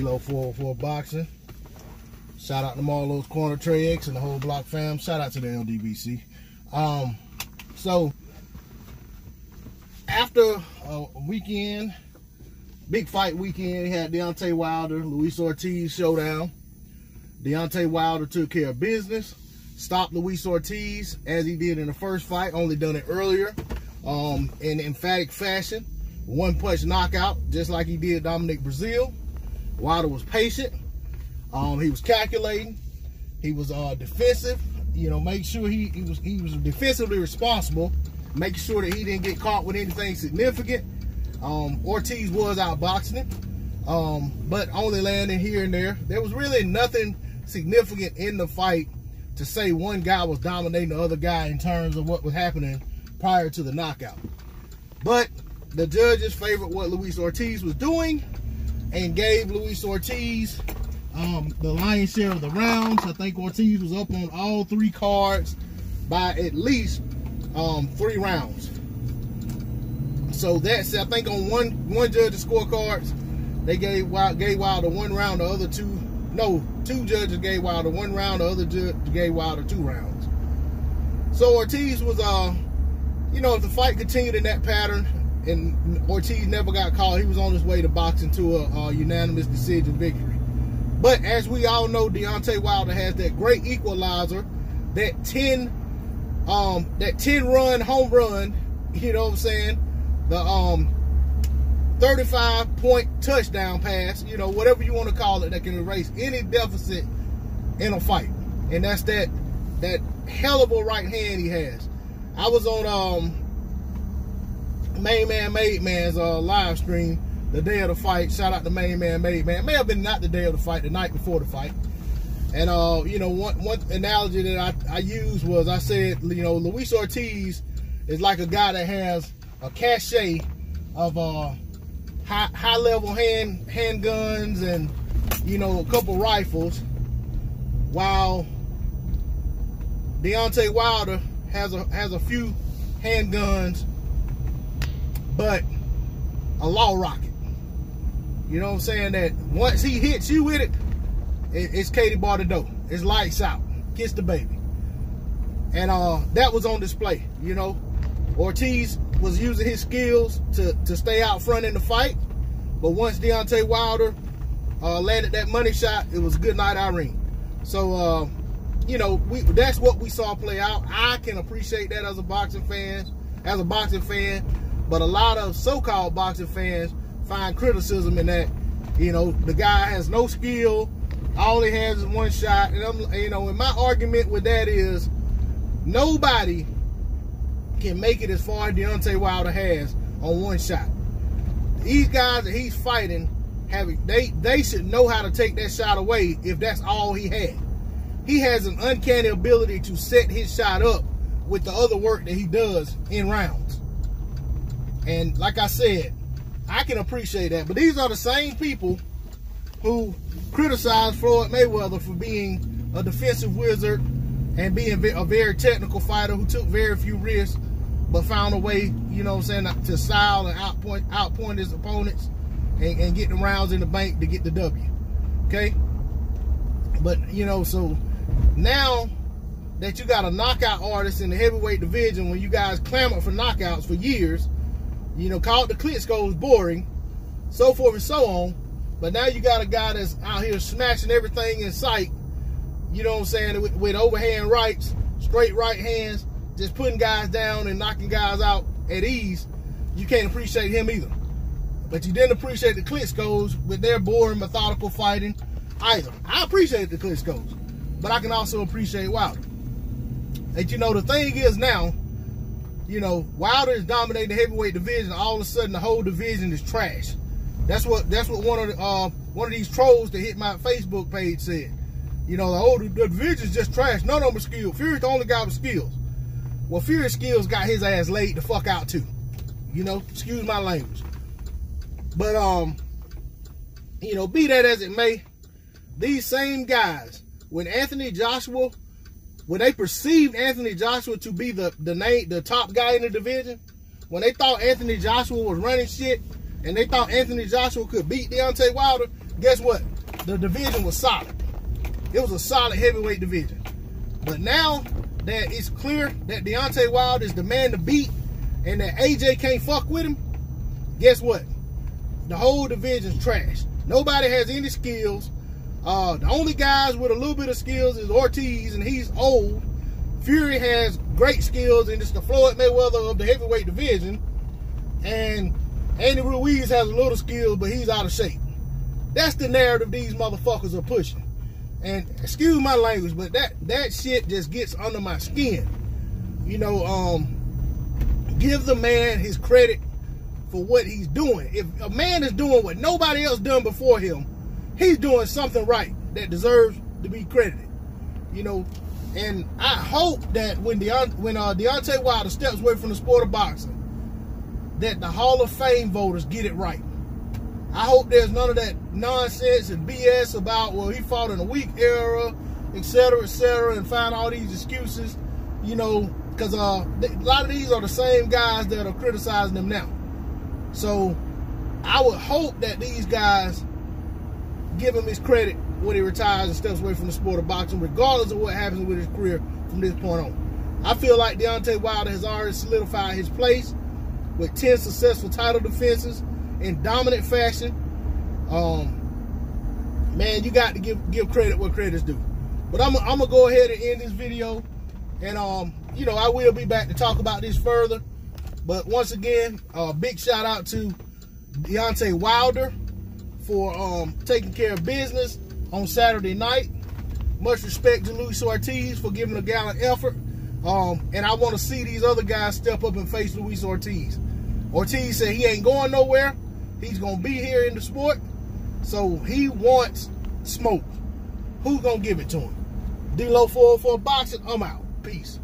D-Lo 404 Boxing. Shout out to Marlo's Corner Trey X and the whole block fam. Shout out to the LDBC. Um, so after a weekend, big fight weekend, he had Deontay Wilder, Luis Ortiz showdown. Deontay Wilder took care of business, stopped Luis Ortiz as he did in the first fight, only done it earlier um, in emphatic fashion. One punch knockout, just like he did Dominic Breazeale. Wilder was patient. Um, he was calculating. He was uh, defensive. You know, make sure he, he was he was defensively responsible, making sure that he didn't get caught with anything significant. Um, Ortiz was outboxing him, um, but only landing here and there. There was really nothing significant in the fight to say one guy was dominating the other guy in terms of what was happening prior to the knockout. But the judges favored what Luis Ortiz was doing and gave Luis Ortiz um, the lion's share of the rounds. I think Ortiz was up on all three cards by at least um, three rounds. So that's I think on one one judge's scorecards, they gave Wild gave Wilder one round, the other two no two judges gave Wilder one round, the other judge gave Wilder two rounds. So Ortiz was uh you know if the fight continued in that pattern and Ortiz never got called, he was on his way to boxing to a, unanimous decision victory. But as we all know, Deontay Wilder has that great equalizer, that 10 um that 10 run home run, you know what I'm saying? The um 35 point touchdown pass, you know, whatever you want to call it, that can erase any deficit in a fight. And that's that that hell of a right hand he has. I was on um Main Man Made Man's uh, live stream the day of the fight. Shout out to Main Man Made Man. It may have been not the day of the fight, the night before the fight. And uh, you know, one one analogy that I, I used was I said, you know, Luis Ortiz is like a guy that has a cachet of uh high high level hand handguns and you know a couple rifles, while Deontay Wilder has a has a few handguns, but a law rocket. You know what I'm saying? That once he hits you with it, it's Katie bar the dough. It's lights out. Kiss the baby. And uh, that was on display. You know, Ortiz was using his skills to, to stay out front in the fight. But once Deontay Wilder uh, landed that money shot, it was good night Irene. So, uh, you know, we that's what we saw play out. I can appreciate that as a boxing fan, as a boxing fan. But a lot of so-called boxing fans find criticism in that. You know, the guy has no skill. All he has is one shot. And I'm, you know, and my argument with that is nobody can make it as far as Deontay Wilder has on one shot. These guys that he's fighting, have they they should know how to take that shot away if that's all he had. He has an uncanny ability to set his shot up with the other work that he does in rounds. And like I said, I can appreciate that. But these are the same people who criticize Floyd Mayweather for being a defensive wizard and being a very technical fighter who took very few risks, but found a way, you know what I'm saying, to style and outpoint, outpoint his opponents and, and get the rounds in the bank to get the W. Okay? But, you know, so now that you got a knockout artist in the heavyweight division when you guys clamored for knockouts for years – you know, called the Klitschko's goes boring, so forth and so on. But now you got a guy that's out here smashing everything in sight, you know what I'm saying, with, with overhand rights, straight right hands, just putting guys down and knocking guys out at ease. You can't appreciate him either. But you didn't appreciate the Klitschko's with their boring, methodical fighting either. I appreciate the Klitschko's, but I can also appreciate Wilder. And you know, the thing is now, you know, Wilder is dominating the heavyweight division. All of a sudden, the whole division is trash. That's what that's what one of the, uh, one of these trolls that hit my Facebook page said. You know, the whole the division is just trash. None of them are skilled. Fury's the only guy with skills. Well, Fury's skills got his ass laid the fuck out too. You know, excuse my language. But um, you know, be that as it may, these same guys, when Anthony Joshua when they perceived Anthony Joshua to be the the name the top guy in the division, when they thought Anthony Joshua was running shit, and they thought Anthony Joshua could beat Deontay Wilder, guess what? The division was solid. It was a solid heavyweight division. But now that it's clear that Deontay Wilder is the man to beat and that AJ can't fuck with him, guess what? The whole division's trash. Nobody has any skills. Uh, the only guys with a little bit of skills is Ortiz, and he's old. Fury has great skills, and it's the Floyd Mayweather of the heavyweight division. And Andy Ruiz has a little skill, but he's out of shape. That's the narrative these motherfuckers are pushing. And excuse my language, but that that shit just gets under my skin. You know, um, give the man his credit for what he's doing. If a man is doing what nobody else done before him, he's doing something right that deserves to be credited. You know, and I hope that when Deont- when uh, Deontay Wilder steps away from the sport of boxing, that the Hall of Fame voters get it right. I hope there's none of that nonsense and BS about, well, he fought in a weak era, et cetera, et cetera, and find all these excuses, you know, because uh, a lot of these are the same guys that are criticizing him now. So I would hope that these guys give him his credit when he retires and steps away from the sport of boxing, regardless of what happens with his career from this point on. I feel like Deontay Wilder has already solidified his place with 10 successful title defenses in dominant fashion. Um, man, you got to give give credit where credit's due. But I'm, I'm gonna go ahead and end this video, and um, you know, I will be back to talk about this further. But once again, a uh, big shout out to Deontay Wilder for um, taking care of business on Saturday night. Much respect to Luis Ortiz for giving a gallant effort. Um, and I want to see these other guys step up and face Luis Ortiz. Ortiz said he ain't going nowhere. He's going to be here in the sport. So he wants smoke. Who's going to give it to him? D-Lo 404 Boxing, I'm out. Peace.